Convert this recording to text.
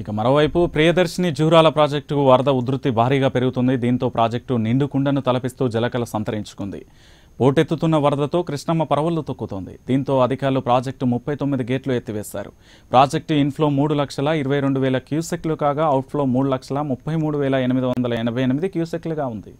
ఇక మరోవైపు ప్రియదర్శిని జూరాల ప్రాజెక్టుకు వరద ఉధృతి భారీగా పెరుగుతుంది. దీంతో ప్రాజెక్టు నిండు కుండను తలపిస్తూ జలకల సంతరించుకుంది. పోటెత్తుతున్న వరదతో కృష్ణమ్మ పరవళ్ళు తొక్కుతోంది. దీంతో అధికారులు ప్రాజెక్టు ముప్పై తొమ్మిది గేట్లు ఎత్తివేశారు. ప్రాజెక్టు ఇన్ఫ్లో మూడు లక్షల ఇరవై రెండు వేల క్యూసెక్లు కాగా అవుట్ఫ్లో మూడు లక్షల ముప్పై మూడు వేల ఎనిమిది వందల ఎనభై ఎనిమిది క్యూసెక్లుగా ఉంది.